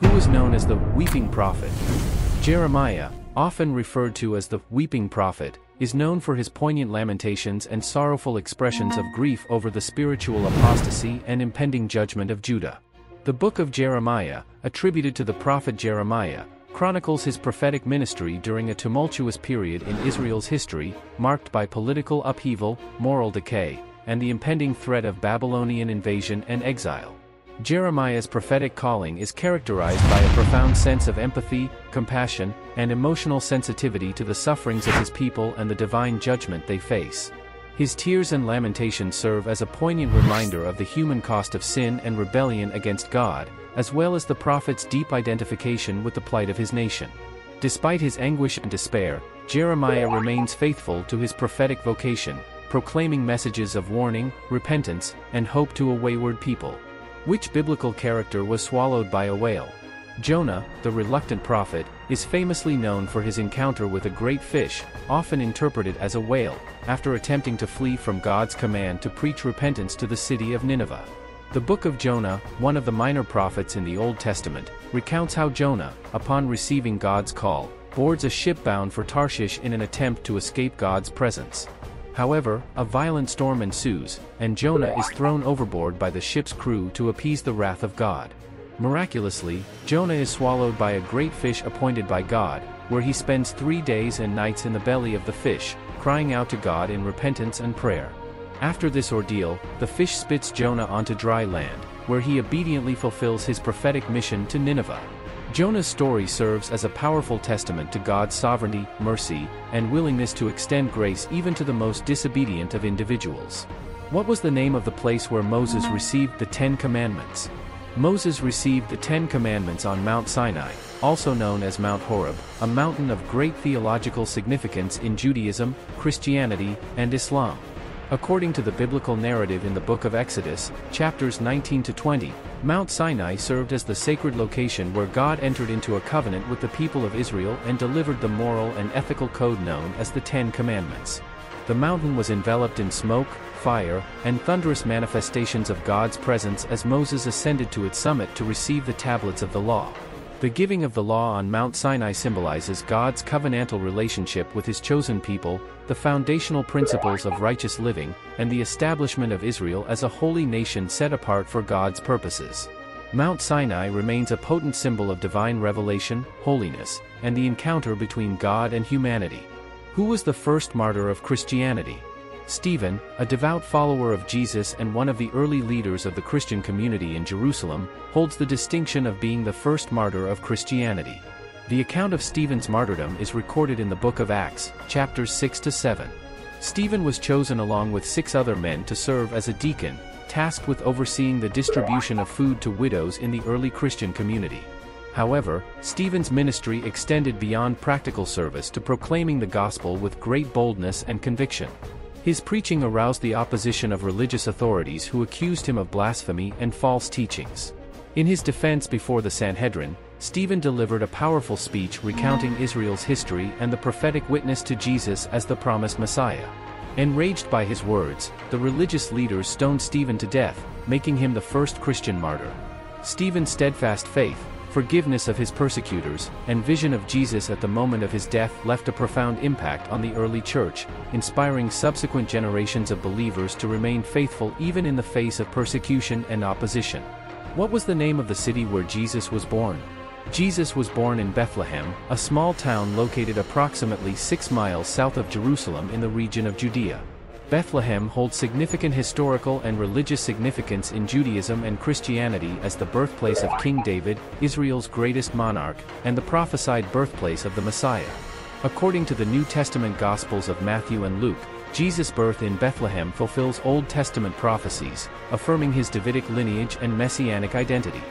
who was known as the weeping prophet. Jeremiah, often referred to as the weeping prophet, is known for his poignant lamentations and sorrowful expressions of grief over the spiritual apostasy and impending judgment of Judah. The book of Jeremiah, attributed to the prophet Jeremiah, chronicles his prophetic ministry during a tumultuous period in Israel's history, marked by political upheaval, moral decay, and the impending threat of Babylonian invasion and exile. Jeremiah's prophetic calling is characterized by a profound sense of empathy, compassion, and emotional sensitivity to the sufferings of his people and the divine judgment they face. His tears and lamentations serve as a poignant reminder of the human cost of sin and rebellion against God, as well as the prophet's deep identification with the plight of his nation. Despite his anguish and despair, Jeremiah remains faithful to his prophetic vocation, proclaiming messages of warning, repentance, and hope to a wayward people. Which biblical character was swallowed by a whale? Jonah, the reluctant prophet, is famously known for his encounter with a great fish, often interpreted as a whale, after attempting to flee from God's command to preach repentance to the city of Nineveh. The book of Jonah, one of the minor prophets in the Old Testament, recounts how Jonah, upon receiving God's call, boards a ship bound for Tarshish in an attempt to escape God's presence. However, a violent storm ensues, and Jonah is thrown overboard by the ship's crew to appease the wrath of God. Miraculously, Jonah is swallowed by a great fish appointed by God, where he spends three days and nights in the belly of the fish, crying out to God in repentance and prayer. After this ordeal, the fish spits Jonah onto dry land, where he obediently fulfills his prophetic mission to Nineveh. Jonah's story serves as a powerful testament to God's sovereignty, mercy, and willingness to extend grace even to the most disobedient of individuals. What was the name of the place where Moses mm-hmm. received the Ten Commandments? Moses received the Ten Commandments on Mount Sinai, also known as Mount Horeb, a mountain of great theological significance in Judaism, Christianity, and Islam. According to the biblical narrative in the book of Exodus, chapters 19 to 20, Mount Sinai served as the sacred location where God entered into a covenant with the people of Israel and delivered the moral and ethical code known as the Ten Commandments. The mountain was enveloped in smoke, fire, and thunderous manifestations of God's presence as Moses ascended to its summit to receive the tablets of the law. The giving of the law on Mount Sinai symbolizes God's covenantal relationship with his chosen people, the foundational principles of righteous living, and the establishment of Israel as a holy nation set apart for God's purposes. Mount Sinai remains a potent symbol of divine revelation, holiness, and the encounter between God and humanity. Who was the first martyr of Christianity? Stephen, a devout follower of Jesus and one of the early leaders of the Christian community in Jerusalem, holds the distinction of being the first martyr of Christianity. The account of Stephen's martyrdom is recorded in the book of Acts, chapters 6 to 7. Stephen was chosen along with six other men to serve as a deacon, tasked with overseeing the distribution of food to widows in the early Christian community. However, Stephen's ministry extended beyond practical service to proclaiming the gospel with great boldness and conviction. His preaching aroused the opposition of religious authorities who accused him of blasphemy and false teachings. In his defense before the Sanhedrin, Stephen delivered a powerful speech recounting Israel's history and the prophetic witness to Jesus as the promised Messiah. Enraged by his words, the religious leaders stoned Stephen to death, making him the first Christian martyr. Stephen's steadfast faith, forgiveness of his persecutors, and vision of Jesus at the moment of his death left a profound impact on the early church, inspiring subsequent generations of believers to remain faithful even in the face of persecution and opposition. What was the name of the city where Jesus was born? Jesus was born in Bethlehem, a small town located approximately six miles south of Jerusalem in the region of Judea. Bethlehem holds significant historical and religious significance in Judaism and Christianity as the birthplace of King David, Israel's greatest monarch, and the prophesied birthplace of the Messiah. According to the New Testament Gospels of Matthew and Luke, Jesus' birth in Bethlehem fulfills Old Testament prophecies, affirming his Davidic lineage and messianic identity.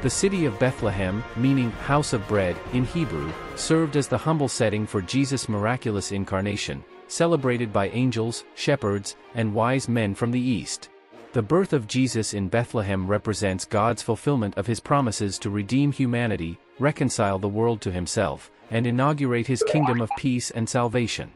The city of Bethlehem, meaning house of bread in Hebrew, served as the humble setting for Jesus' miraculous incarnation, celebrated by angels, shepherds, and wise men from the east. The birth of Jesus in Bethlehem represents God's fulfillment of his promises to redeem humanity, reconcile the world to himself, and inaugurate his kingdom of peace and salvation.